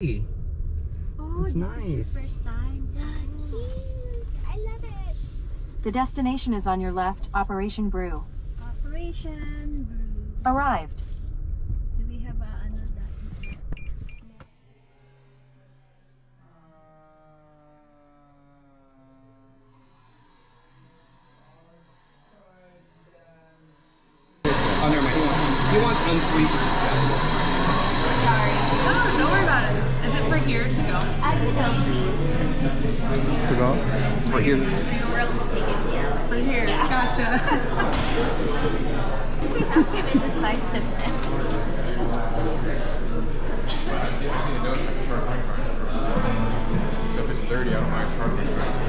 Hey, Oh, It's this is your nice. first time. Cute. I love it. The destination is on your left, Operation Brew. Operation Brew. Arrived. Do we have uh, a ano that? Oh, never mind. He wants, he wants unsweetened. Here to go? Uh, to go, please. To go? For here. We'll take here. For here. Gotcha. Give it decisiveness. So if it's 30, I don't mind charging you guys 30.